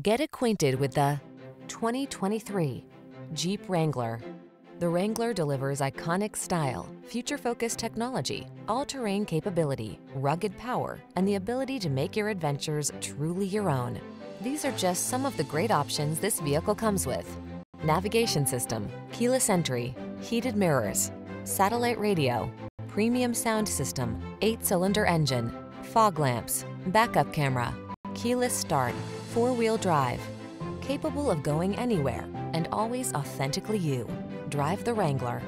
Get acquainted with the 2023 Jeep Wrangler. The Wrangler delivers iconic style, future-focused technology, all-terrain capability, rugged power, and the ability to make your adventures truly your own. These are just some of the great options this vehicle comes with. Navigation system, keyless entry, heated mirrors, satellite radio, premium sound system, eight-cylinder engine, fog lamps, backup camera, keyless start, four-wheel drive, capable of going anywhere and always authentically you. Drive the Wrangler.